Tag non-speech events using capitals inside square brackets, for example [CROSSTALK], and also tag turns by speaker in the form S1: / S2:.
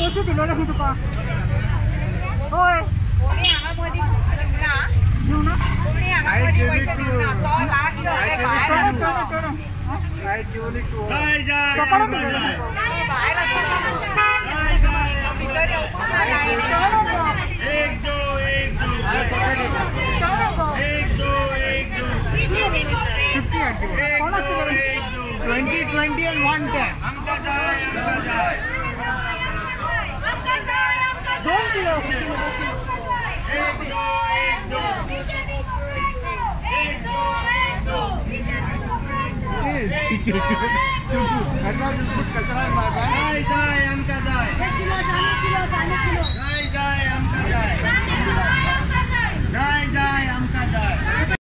S1: Puso din lang dito pa. Hoy. Puri anga mo di na. Nuna. Puri anga mo đi paisa ni na. To last yo le baer aso. Right unit to. Jai jai. Kokoro ni. Baer aso. Jai jai. Victoria upana jai. Ek do ek do. Ek do ek do. 50 at 20 20 and 110. [LAUGHS] I thought this would cultural my.